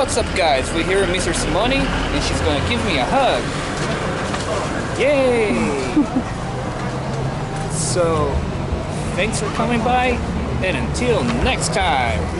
what's up guys? We're here with Mr. Simone and she's gonna give me a hug. Yay! so, thanks for coming by and until next time.